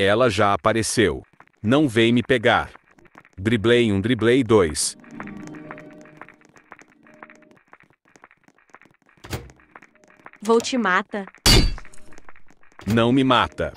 Ela já apareceu. Não vem me pegar. Driblei um, driblei dois. Vou te mata. Não me mata.